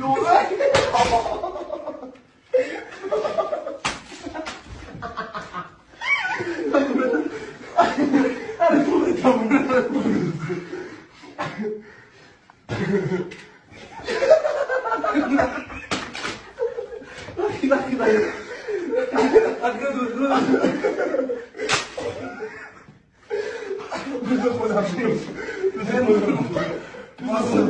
よし 아,